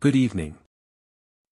Good evening.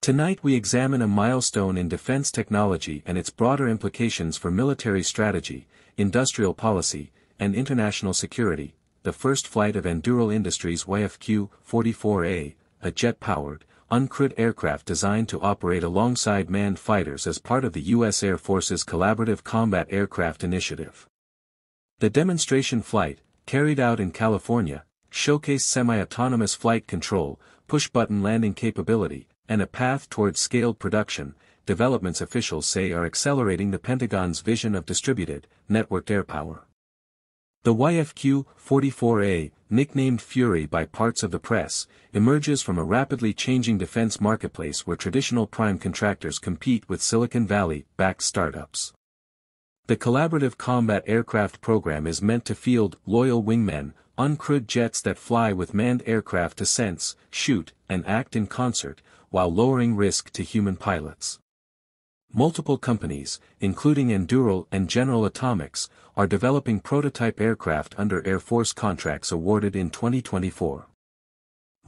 Tonight we examine a milestone in defense technology and its broader implications for military strategy, industrial policy, and international security, the first flight of Anduril Industries YFQ-44A, a jet-powered, uncrewed aircraft designed to operate alongside manned fighters as part of the U.S. Air Force's Collaborative Combat Aircraft Initiative. The demonstration flight, carried out in California, showcased semi-autonomous flight control, push-button landing capability, and a path towards scaled production, developments officials say are accelerating the Pentagon's vision of distributed, networked air power. The YFQ-44A, nicknamed Fury by parts of the press, emerges from a rapidly changing defense marketplace where traditional prime contractors compete with Silicon Valley-backed startups. The Collaborative Combat Aircraft program is meant to field loyal wingmen, uncrewed jets that fly with manned aircraft to sense, shoot, and act in concert, while lowering risk to human pilots. Multiple companies, including Anduril and General Atomics, are developing prototype aircraft under Air Force contracts awarded in 2024.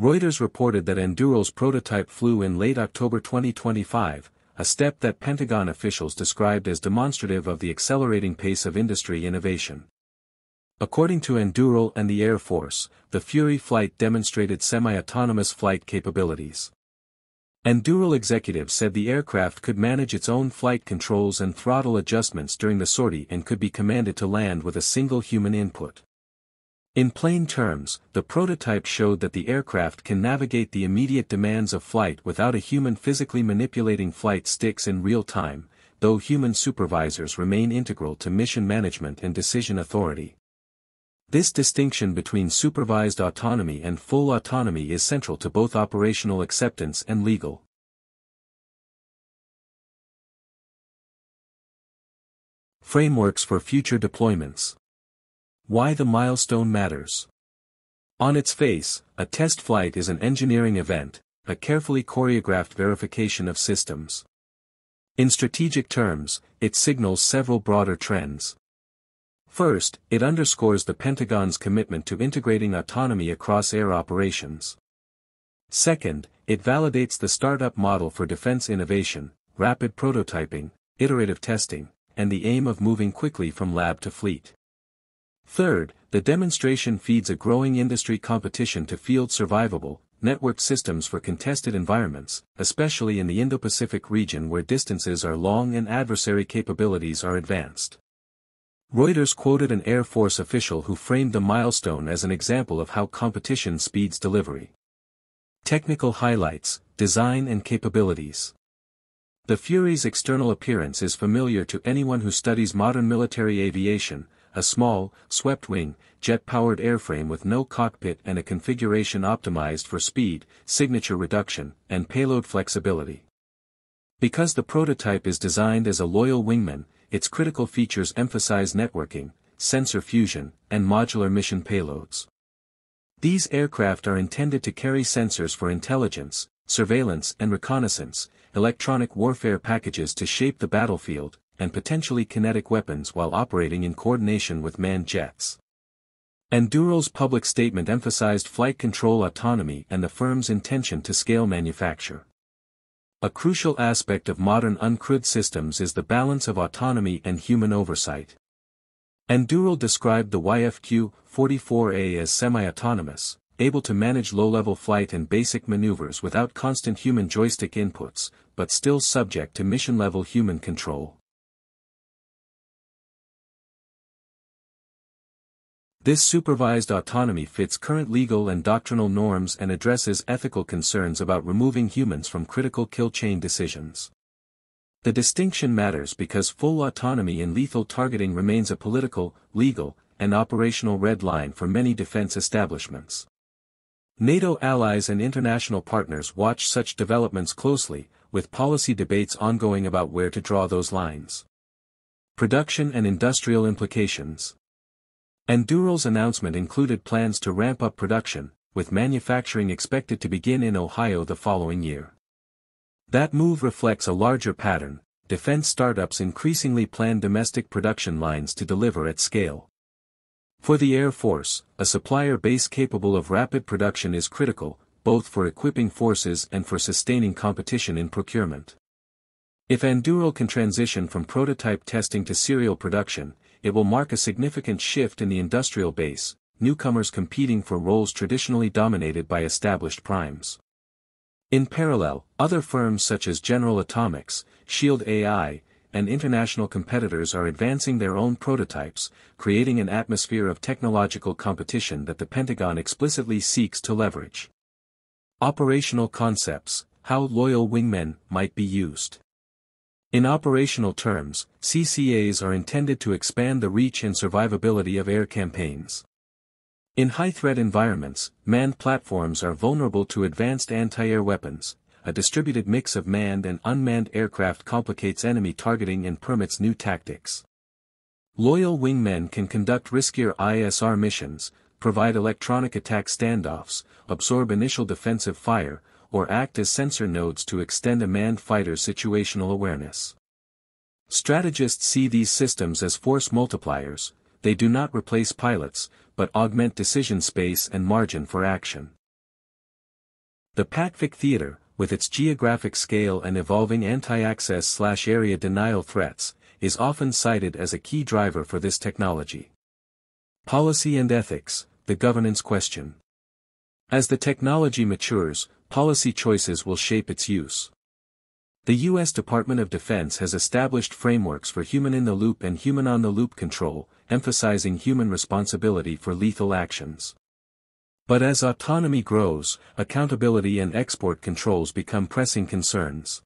Reuters reported that Anduril's prototype flew in late October 2025, a step that Pentagon officials described as demonstrative of the accelerating pace of industry innovation. According to Anduril and the Air Force, the Fury flight demonstrated semi-autonomous flight capabilities. Anduril executives said the aircraft could manage its own flight controls and throttle adjustments during the sortie and could be commanded to land with a single human input. In plain terms, the prototype showed that the aircraft can navigate the immediate demands of flight without a human physically manipulating flight sticks in real time, though human supervisors remain integral to mission management and decision authority. This distinction between supervised autonomy and full autonomy is central to both operational acceptance and legal. Frameworks for future deployments. Why the milestone matters. On its face, a test flight is an engineering event, a carefully choreographed verification of systems. In strategic terms, it signals several broader trends. First, it underscores the Pentagon's commitment to integrating autonomy across air operations. Second, it validates the startup model for defense innovation, rapid prototyping, iterative testing, and the aim of moving quickly from lab to fleet. Third, the demonstration feeds a growing industry competition to field survivable, networked systems for contested environments, especially in the Indo-Pacific region where distances are long and adversary capabilities are advanced. Reuters quoted an Air Force official who framed the milestone as an example of how competition speeds delivery. Technical highlights, design and capabilities. The Fury's external appearance is familiar to anyone who studies modern military aviation, a small, swept-wing, jet-powered airframe with no cockpit and a configuration optimized for speed, signature reduction, and payload flexibility. Because the prototype is designed as a loyal wingman, its critical features emphasize networking, sensor fusion, and modular mission payloads. These aircraft are intended to carry sensors for intelligence, surveillance and reconnaissance, electronic warfare packages to shape the battlefield, and potentially kinetic weapons while operating in coordination with manned jets. Anduril's public statement emphasized flight control autonomy and the firm's intention to scale manufacture. A crucial aspect of modern uncrewed systems is the balance of autonomy and human oversight. Anduril described the YFQ-44A as semi-autonomous, able to manage low-level flight and basic maneuvers without constant human joystick inputs, but still subject to mission-level human control. This supervised autonomy fits current legal and doctrinal norms and addresses ethical concerns about removing humans from critical kill chain decisions. The distinction matters because full autonomy in lethal targeting remains a political, legal, and operational red line for many defense establishments. NATO allies and international partners watch such developments closely, with policy debates ongoing about where to draw those lines. Production and industrial implications. Anduril's announcement included plans to ramp up production, with manufacturing expected to begin in Ohio the following year. That move reflects a larger pattern, defense startups increasingly plan domestic production lines to deliver at scale. For the Air Force, a supplier base capable of rapid production is critical, both for equipping forces and for sustaining competition in procurement. If Anduril can transition from prototype testing to serial production, it will mark a significant shift in the industrial base, newcomers competing for roles traditionally dominated by established primes. In parallel, other firms such as General Atomics, Shield AI, and international competitors are advancing their own prototypes, creating an atmosphere of technological competition that the Pentagon explicitly seeks to leverage. Operational concepts, how loyal wingmen might be used. In operational terms, CCAs are intended to expand the reach and survivability of air campaigns. In high-threat environments, manned platforms are vulnerable to advanced anti-air weapons, a distributed mix of manned and unmanned aircraft complicates enemy targeting and permits new tactics. Loyal wingmen can conduct riskier ISR missions, provide electronic attack standoffs, absorb initial defensive fire, or act as sensor nodes to extend a manned fighter's situational awareness. Strategists see these systems as force multipliers, they do not replace pilots, but augment decision space and margin for action. The Pacific Theater, with its geographic scale and evolving anti-access slash area denial threats, is often cited as a key driver for this technology. Policy and ethics, the governance question. As the technology matures, policy choices will shape its use. The U.S. Department of Defense has established frameworks for human-in-the-loop and human-on-the-loop control, emphasizing human responsibility for lethal actions. But as autonomy grows, accountability and export controls become pressing concerns.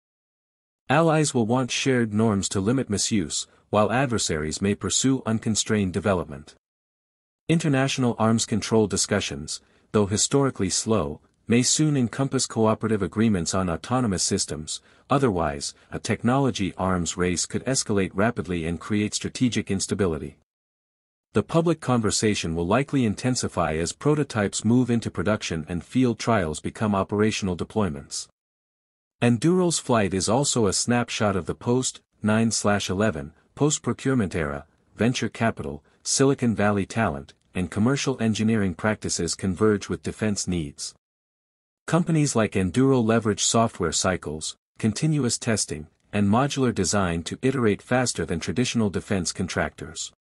Allies will want shared norms to limit misuse, while adversaries may pursue unconstrained development. International arms control discussions, though historically slow, may soon encompass cooperative agreements on autonomous systems, otherwise, a technology arms race could escalate rapidly and create strategic instability the public conversation will likely intensify as prototypes move into production and field trials become operational deployments. Anduril's flight is also a snapshot of the post-9-11, post-procurement era, venture capital, Silicon Valley talent, and commercial engineering practices converge with defense needs. Companies like Anduril leverage software cycles, continuous testing, and modular design to iterate faster than traditional defense contractors.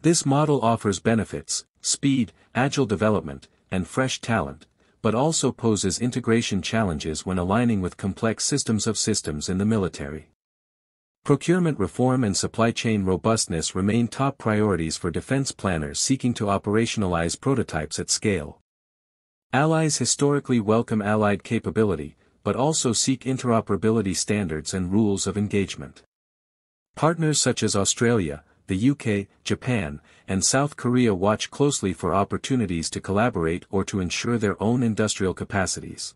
This model offers benefits, speed, agile development, and fresh talent, but also poses integration challenges when aligning with complex systems of systems in the military. Procurement reform and supply chain robustness remain top priorities for defense planners seeking to operationalize prototypes at scale. Allies historically welcome allied capability, but also seek interoperability standards and rules of engagement. Partners such as Australia, the UK, Japan, and South Korea watch closely for opportunities to collaborate or to ensure their own industrial capacities.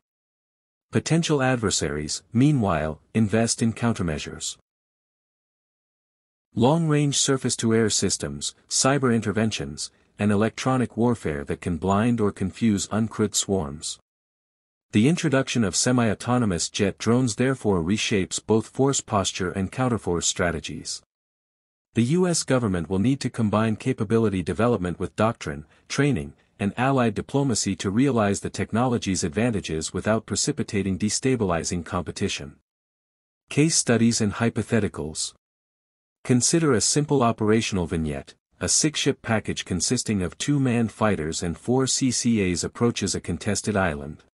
Potential adversaries, meanwhile, invest in countermeasures. Long-range surface-to-air systems, cyber interventions, and electronic warfare that can blind or confuse uncrewed swarms. The introduction of semi-autonomous jet drones therefore reshapes both force posture and counterforce strategies. The U.S. government will need to combine capability development with doctrine, training, and allied diplomacy to realize the technology's advantages without precipitating destabilizing competition. Case studies and hypotheticals. Consider a simple operational vignette, a six-ship package consisting of two manned fighters and four CCAs approaches a contested island.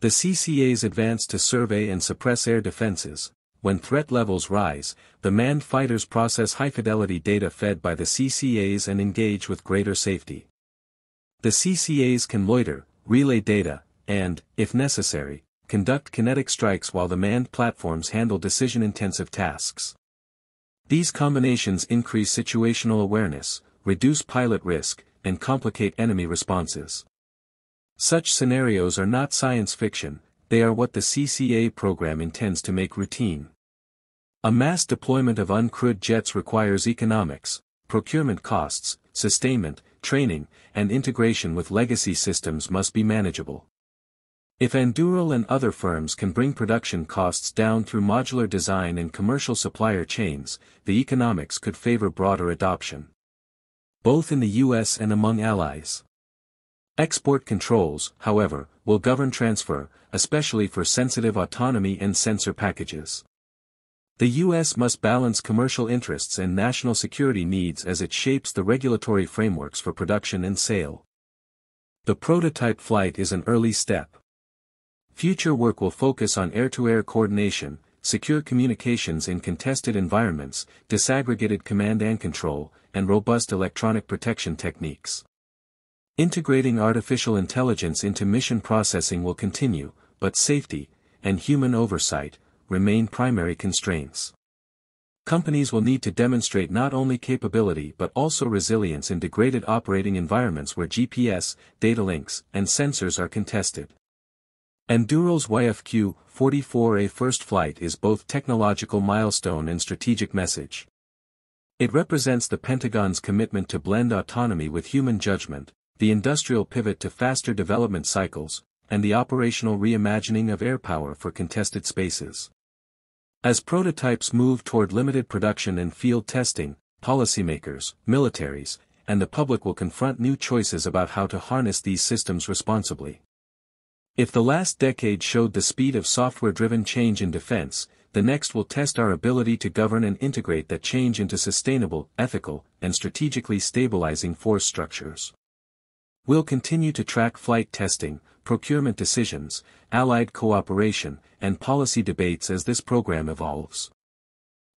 The CCAs advance to survey and suppress air defenses, when threat levels rise, the manned fighters process high-fidelity data fed by the CCAs and engage with greater safety. The CCAs can loiter, relay data, and, if necessary, conduct kinetic strikes while the manned platforms handle decision-intensive tasks. These combinations increase situational awareness, reduce pilot risk, and complicate enemy responses. Such scenarios are not science fiction, they are what the CCA program intends to make routine. A mass deployment of uncrewed jets requires economics, procurement costs, sustainment, training, and integration with legacy systems must be manageable. If Anduril and other firms can bring production costs down through modular design and commercial supplier chains, the economics could favor broader adoption. Both in the US and among allies. Export controls, however, will govern transfer, especially for sensitive autonomy and sensor packages. The U.S. must balance commercial interests and national security needs as it shapes the regulatory frameworks for production and sale. The prototype flight is an early step. Future work will focus on air-to-air -air coordination, secure communications in contested environments, disaggregated command and control, and robust electronic protection techniques. Integrating artificial intelligence into mission processing will continue, but safety, and human oversight, remain primary constraints. Companies will need to demonstrate not only capability but also resilience in degraded operating environments where GPS, data links, and sensors are contested. Anduril's YFQ-44A first flight is both technological milestone and strategic message. It represents the Pentagon's commitment to blend autonomy with human judgment, the industrial pivot to faster development cycles, and the operational reimagining of air power for contested spaces. As prototypes move toward limited production and field testing, policymakers, militaries, and the public will confront new choices about how to harness these systems responsibly. If the last decade showed the speed of software-driven change in defense, the next will test our ability to govern and integrate that change into sustainable, ethical, and strategically stabilizing force structures. We'll continue to track flight testing, procurement decisions, allied cooperation, and policy debates as this program evolves.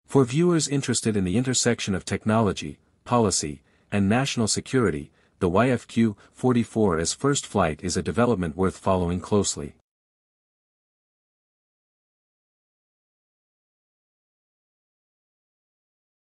For viewers interested in the intersection of technology, policy, and national security, the YFQ-44's first flight is a development worth following closely.